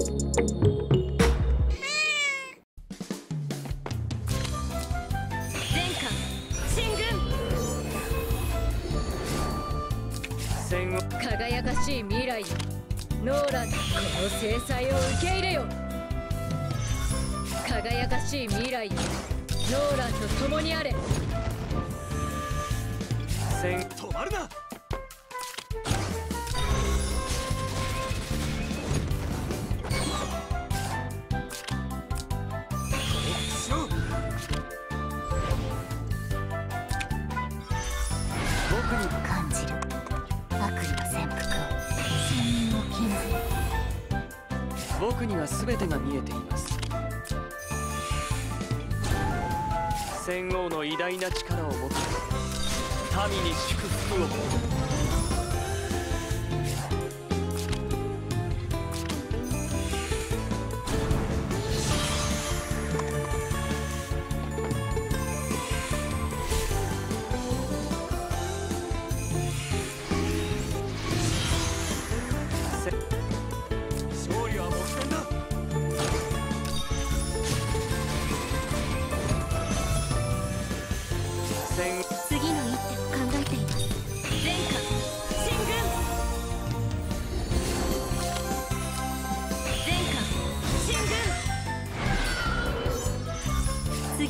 前艦進軍輝かしい未来よノーランこの制裁を受け入れよ輝かしい未来よノーランと共にあれ戦止まるなに感じる。悪意の潜伏を。潜入を禁ず僕には全てが見えています。戦王の偉大な力を持って民に祝福を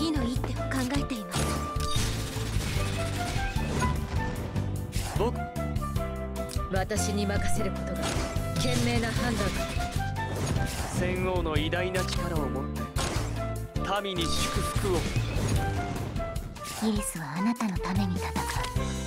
次の一手を考えています。僕。私に任せることが。賢明な判断だ戦王の偉大な力を持って。民に祝福をイリスはあなたのために戦う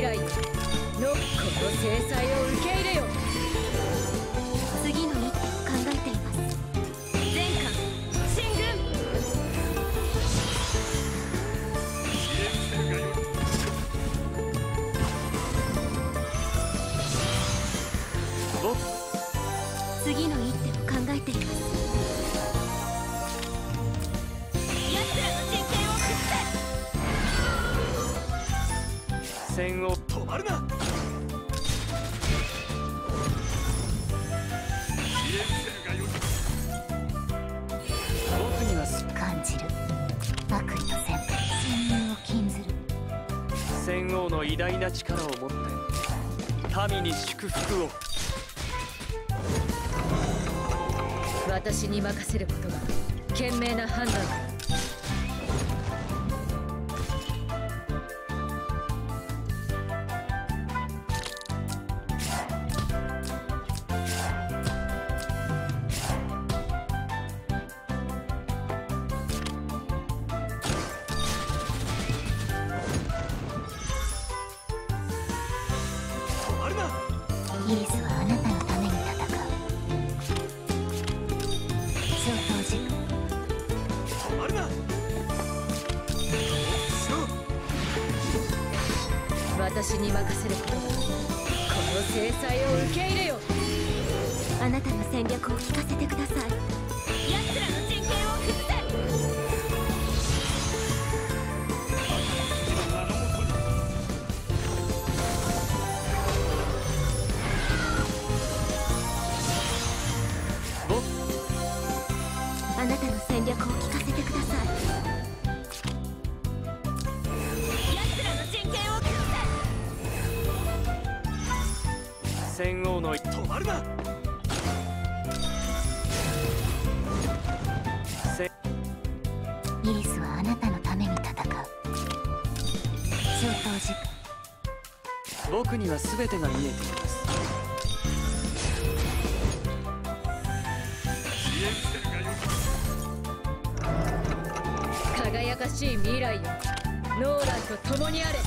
かしい未来よのこの制裁を受け入れよ。次の一手を考えています。前艦進軍。僕次の一手を考えています崩戦王止まるな。僕にはす感じる。悪意の潜伏潜入を禁ずる。戦王の偉大な力を持って民に祝福を。せ私に任せることが賢明な判断だイリスはあなたのために戦う相当時。間私に任せることこの制裁を受け入れよ。あなたの戦略を聞かせてください。戦王の止まるな。せイリスはあなたのために戦う。消灯時僕には全てが見えています。せ輝かしい未来よ。ノーランと共にあれ